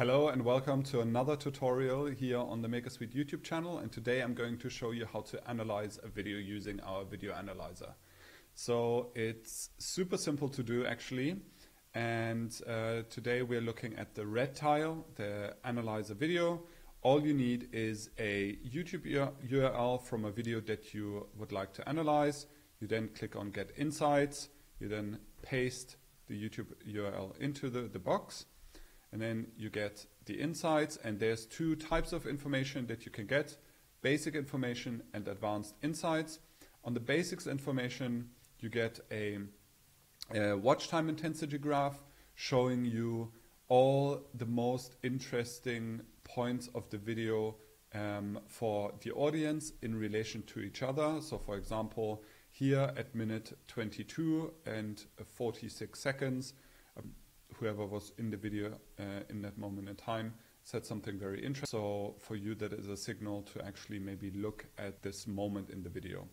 Hello and welcome to another tutorial here on the Maekersuite YouTube channel and today I'm going to show you how to analyze a video using our video analyzer. So it's super simple to do actually and uh, today we're looking at the red tile, the analyzer video. All you need is a YouTube URL from a video that you would like to analyze. You then click on get insights, you then paste the YouTube URL into the, the box and then you get the insights and there's two types of information that you can get basic information and advanced insights. On the basics information you get a, a, watch time intensity graph showing you all the most interesting points of the video um, for the audience in relation to each other. So for example here at minute 22 and 46 seconds whoever was in the video uh, in that moment in time said something very interesting. So for you, that is a signal to actually maybe look at this moment in the video.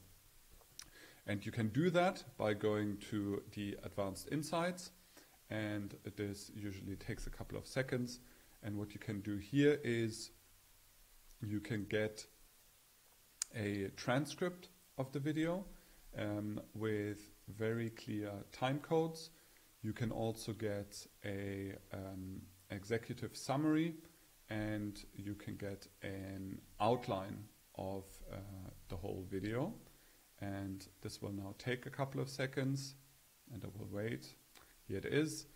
And you can do that by going to the advanced insights. And this usually takes a couple of seconds. And what you can do here is you can get a transcript of the video um, with very clear time codes you can also get a um, executive summary and you can get an outline of uh, the whole video. And this will now take a couple of seconds and I will wait. Here it is.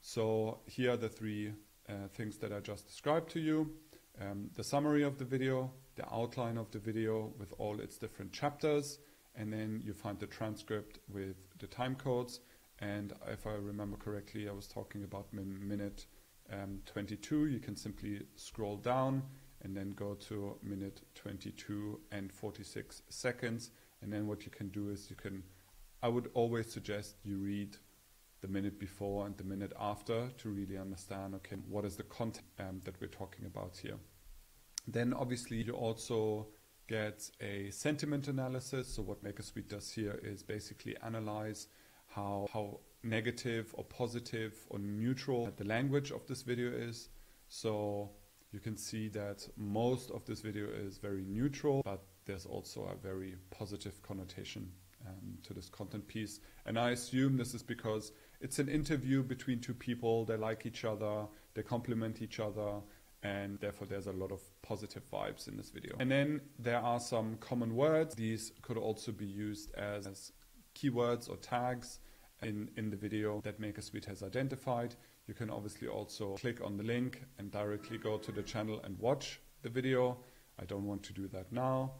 So here are the three uh, things that I just described to you. Um, the summary of the video, the outline of the video with all its different chapters, and then you find the transcript with the time codes. And if I remember correctly, I was talking about min minute um, 22. You can simply scroll down and then go to minute 22 and 46 seconds. And then what you can do is you can, I would always suggest you read the minute before and the minute after to really understand, okay, what is the content um, that we're talking about here. Then obviously you also get a sentiment analysis. So what Maekersuite does here is basically analyze how, how negative or positive or neutral the language of this video is. So you can see that most of this video is very neutral, but there's also a very positive connotation um, to this content piece. And I assume this is because it's an interview between two people, they like each other, they complement each other, and therefore there's a lot of positive vibes in this video. And then there are some common words. These could also be used as, as keywords or tags in, in the video that Maekersuite has identified. You can obviously also click on the link and directly go to the channel and watch the video. I don't want to do that now.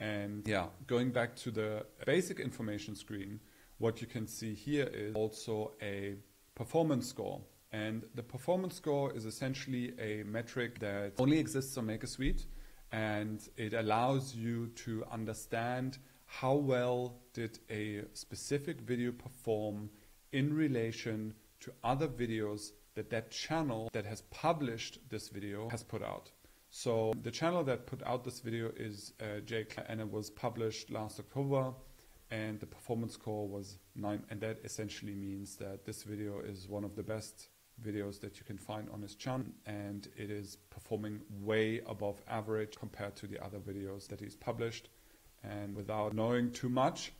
And yeah, going back to the basic information screen, what you can see here is also a performance score. And the performance score is essentially a metric that only exists on Maekersuite and it allows you to understand how well did a specific video perform in relation to other videos that that channel that has published this video has put out. So the channel that put out this video is uh, Jake and it was published last October and the performance score was 9 and that essentially means that this video is one of the best videos that you can find on his channel and it is performing way above average compared to the other videos that he's published and without knowing too much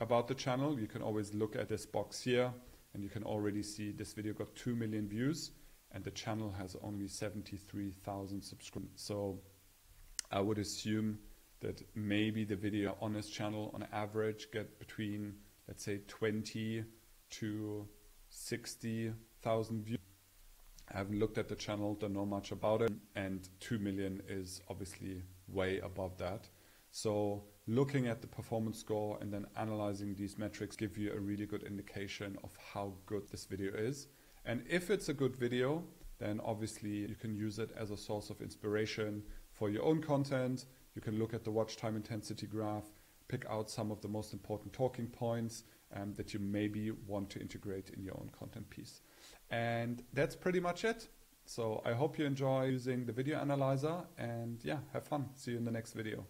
about the channel, you can always look at this box here and you can already see this video got 2 million views and the channel has only 73,000 subscribers. So I would assume that maybe the video on his channel on average get between let's say 20 to 60,000 views. I haven't looked at the channel, don't know much about it, and 2 million is obviously way above that. So looking at the performance score and then analyzing these metrics give you a really good indication of how good this video is. And if it's a good video, then obviously you can use it as a source of inspiration for your own content. You can look at the watch time intensity graph, pick out some of the most important talking points um, that you maybe want to integrate in your own content piece. And that's pretty much it. So I hope you enjoy using the video analyzer and yeah, have fun. See you in the next video.